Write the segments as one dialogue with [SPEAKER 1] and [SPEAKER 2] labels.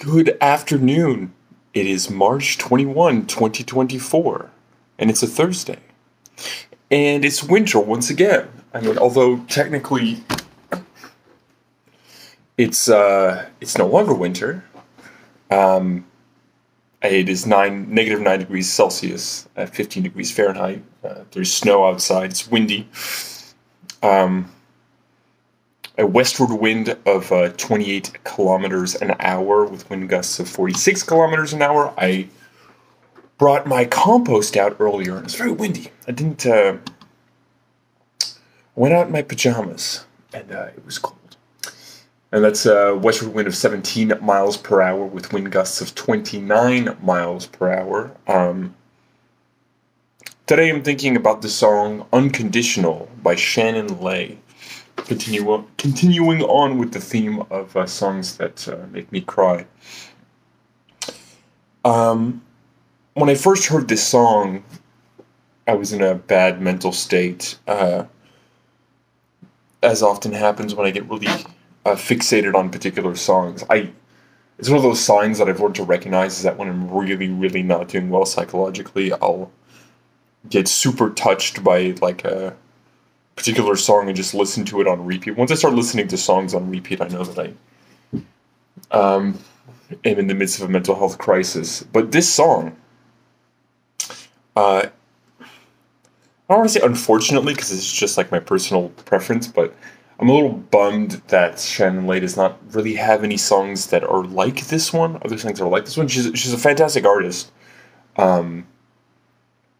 [SPEAKER 1] Good afternoon. It is March 21, 2024, and it's a Thursday. And it's winter once again. I mean, although technically it's uh it's no longer winter. Um it is 9 negative 9 degrees Celsius at 15 degrees Fahrenheit. Uh, there's snow outside. It's windy. Um a westward wind of uh, 28 kilometers an hour with wind gusts of 46 kilometers an hour. I brought my compost out earlier and it's very windy. I didn't. Uh, went out in my pajamas and uh, it was cold. And that's a westward wind of 17 miles per hour with wind gusts of 29 miles per hour. Um, today I'm thinking about the song Unconditional by Shannon Lay continue continuing on with the theme of uh, songs that uh, make me cry. Um, when I first heard this song, I was in a bad mental state, uh, as often happens when I get really uh, fixated on particular songs. I it's one of those signs that I've learned to recognize is that when I'm really, really not doing well psychologically, I'll get super touched by like a particular song and just listen to it on repeat. Once I start listening to songs on repeat, I know that I um, am in the midst of a mental health crisis. But this song, uh, I don't want to say unfortunately because it's just like my personal preference, but I'm a little bummed that Shannon Lay does not really have any songs that are like this one. Other songs are like this one. She's she's a fantastic artist. Um,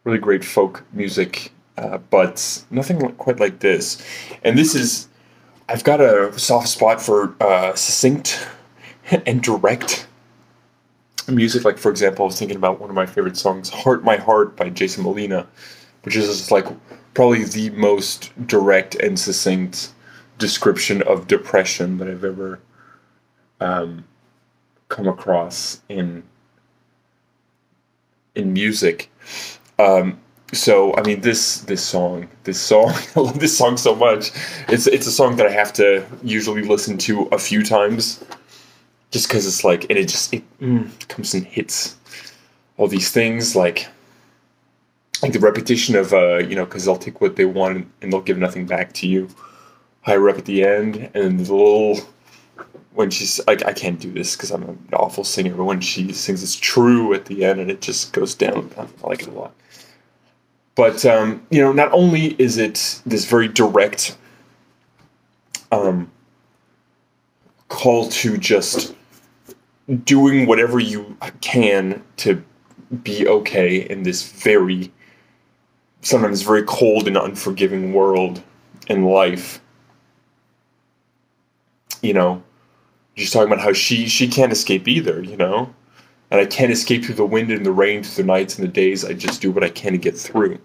[SPEAKER 1] really great folk music uh, but nothing quite like this. And this is, I've got a soft spot for uh, succinct and direct music. Like, for example, I was thinking about one of my favorite songs, Heart My Heart by Jason Molina, which is just like probably the most direct and succinct description of depression that I've ever um, come across in in music. Um, so I mean this this song this song I love this song so much. It's it's a song that I have to usually listen to a few times, just because it's like and it just it mm, comes and hits all these things like like the repetition of uh you know because they'll take what they want and they'll give nothing back to you. Higher up at the end and the little when she's like I can't do this because I'm an awful singer, but when she sings it's true at the end and it just goes down. I like it a lot. But um, you know, not only is it this very direct um, call to just doing whatever you can to be okay in this very sometimes very cold and unforgiving world and life. You know she's talking about how she she can't escape either you know and I can't escape through the wind and the rain, through the nights and the days. I just do what I can to get through.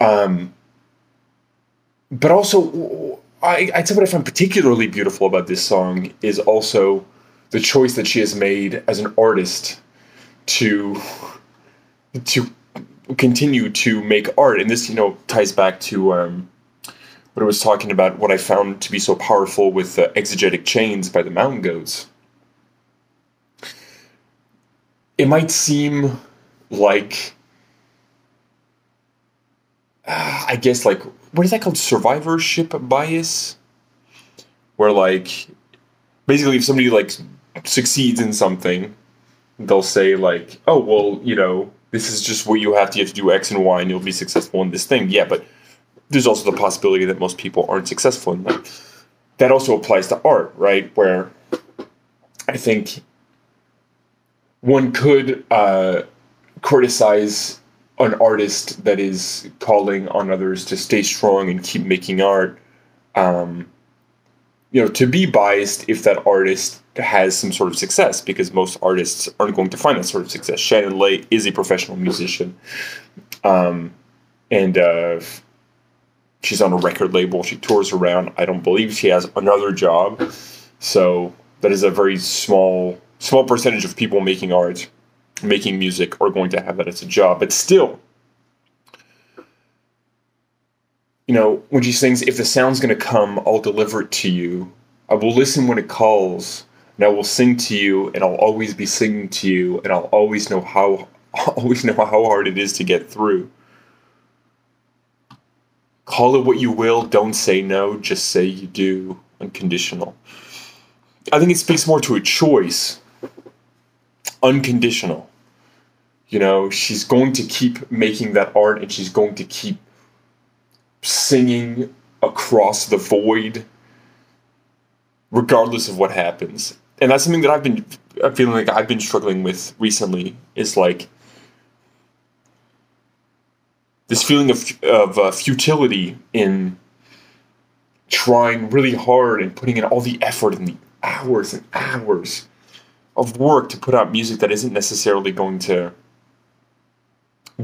[SPEAKER 1] Um, but also, I, I'd say what I find particularly beautiful about this song is also the choice that she has made as an artist to to continue to make art, and this you know ties back to um, what I was talking about. What I found to be so powerful with uh, "Exegetic Chains" by the Mountain Goats it might seem like uh, I guess like what is that called? Survivorship bias? Where like basically if somebody like succeeds in something they'll say like oh well you know this is just what you have to you have to do x and y and you'll be successful in this thing. Yeah but there's also the possibility that most people aren't successful in that. That also applies to art right? Where i think one could uh, criticize an artist that is calling on others to stay strong and keep making art. Um, you know, to be biased if that artist has some sort of success, because most artists aren't going to find that sort of success. Shannon Lay is a professional musician, um, and uh, she's on a record label. She tours around. I don't believe she has another job, so that is a very small small percentage of people making art, making music, are going to have that as a job. But still, you know, when she sings, "If the sound's going to come, I'll deliver it to you. I will listen when it calls. and I will sing to you, and I'll always be singing to you, and I'll always know how always know how hard it is to get through. Call it what you will, don't say no, just say you do. Unconditional. I think it speaks more to a choice. Unconditional. You know, she's going to keep making that art and she's going to keep singing across the void regardless of what happens. And that's something that I've been feeling like I've been struggling with recently is like this feeling of of uh, futility in trying really hard and putting in all the effort and the hours and hours of work to put out music that isn't necessarily going to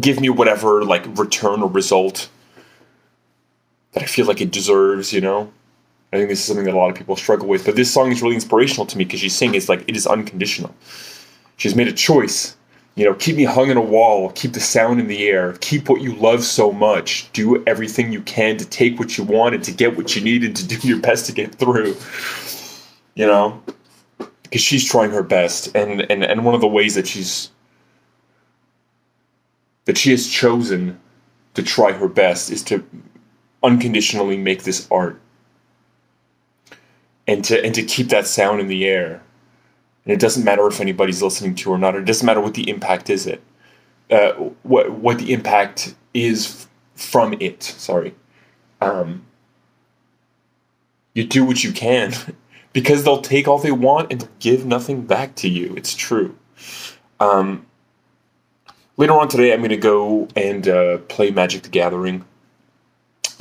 [SPEAKER 1] give me whatever like return or result that I feel like it deserves, you know? I think this is something that a lot of people struggle with. But this song is really inspirational to me because she's saying it's like it is unconditional. She's made a choice. You know, keep me hung in a wall, keep the sound in the air, keep what you love so much, do everything you can to take what you want and to get what you need and to do your best to get through. You know? Because she's trying her best. And, and and one of the ways that she's that she has chosen to try her best is to unconditionally make this art and to and to keep that sound in the air. And it doesn't matter if anybody's listening to or not. It doesn't matter what the impact is. It uh, what what the impact is from it. Sorry. Um, you do what you can because they'll take all they want and give nothing back to you. It's true. Um, later on today, I'm going to go and uh, play Magic the Gathering.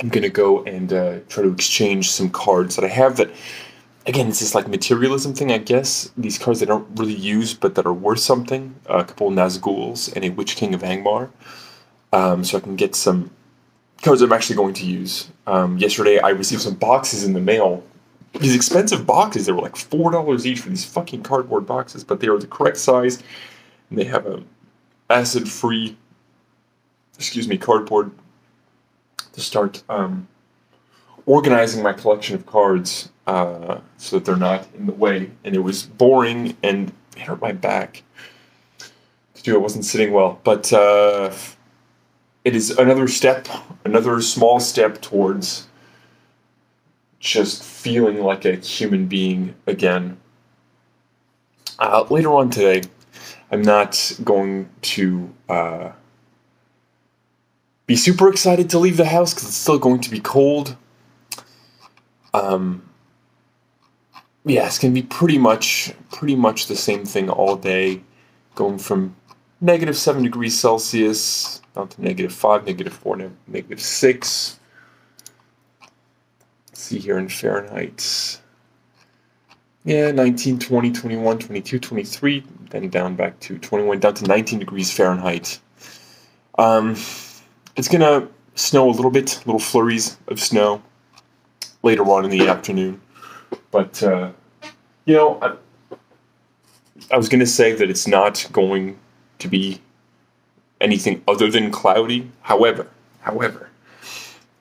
[SPEAKER 1] I'm going to go and uh, try to exchange some cards that I have that again, it's this like materialism thing, I guess. These cards I don't really use, but that are worth something. A couple of Nazguls and a Witch King of Angmar. Um, so I can get some cards I'm actually going to use. Um, yesterday, I received some boxes in the mail. These expensive boxes, they were like four dollars each for these fucking cardboard boxes, but they are the correct size, and they have a acid-free, excuse me, cardboard to start um, organizing my collection of cards uh, so that they're not in the way. And it was boring and it hurt my back to do. It wasn't sitting well, but uh, it is another step, another small step towards just feeling like a human being again. Uh, later on today, I'm not going to uh, be super excited to leave the house because it's still going to be cold. Um, yeah, it's gonna be pretty much pretty much the same thing all day, going from negative seven degrees Celsius down to negative five, negative four, negative six. See here in Fahrenheit. Yeah, 19, 20, 21, 22, 23, then down back to 21, down to 19 degrees Fahrenheit. Um, it's gonna snow a little bit, little flurries of snow later on in the afternoon. But uh, you know, I, I was going to say that it's not going to be anything other than cloudy. However, however,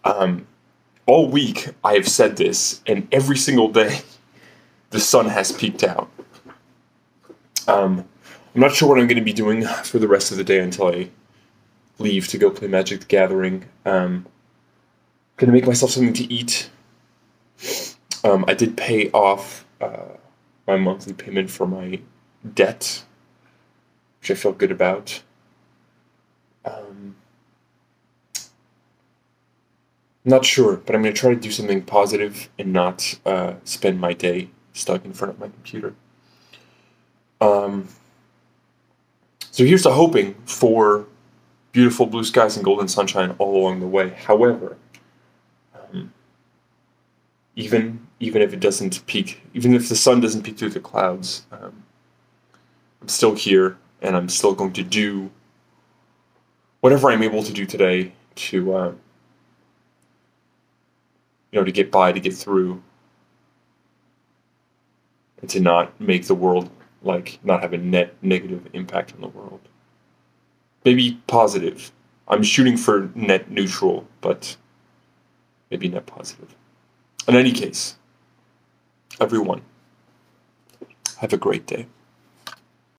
[SPEAKER 1] um, all week I have said this, and every single day the sun has peeked out. Um, I'm not sure what I'm going to be doing for the rest of the day until I leave to go play Magic the Gathering. Um, going to make myself something to eat. Um, I did pay off uh, my monthly payment for my debt, which I felt good about. Um, not sure, but I'm going to try to do something positive and not uh, spend my day stuck in front of my computer. Um, so here's to hoping for beautiful blue skies and golden sunshine all along the way. However, um, even even if it doesn't peek, even if the sun doesn't peek through the clouds, um, I'm still here and I'm still going to do whatever I'm able to do today to, uh, you know, to get by, to get through, and to not make the world like not have a net negative impact on the world. Maybe positive. I'm shooting for net neutral, but maybe net positive. In any case, everyone, Have a great day.